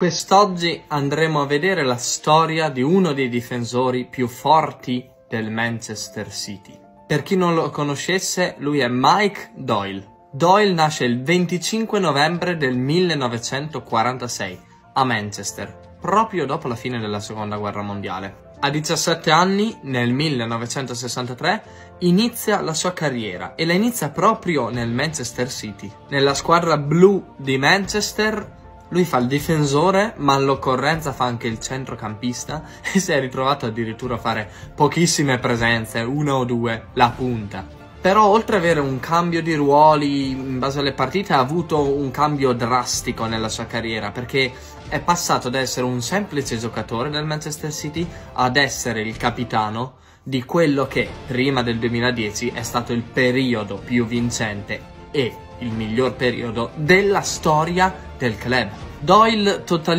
Quest'oggi andremo a vedere la storia di uno dei difensori più forti del Manchester City. Per chi non lo conoscesse, lui è Mike Doyle. Doyle nasce il 25 novembre del 1946 a Manchester, proprio dopo la fine della Seconda Guerra Mondiale. A 17 anni, nel 1963, inizia la sua carriera e la inizia proprio nel Manchester City. Nella squadra blu di Manchester lui fa il difensore, ma all'occorrenza fa anche il centrocampista e si è ritrovato addirittura a fare pochissime presenze, una o due, la punta. Però oltre ad avere un cambio di ruoli in base alle partite ha avuto un cambio drastico nella sua carriera perché è passato da essere un semplice giocatore del Manchester City ad essere il capitano di quello che prima del 2010 è stato il periodo più vincente e il miglior periodo della storia del club. Doyle totalizza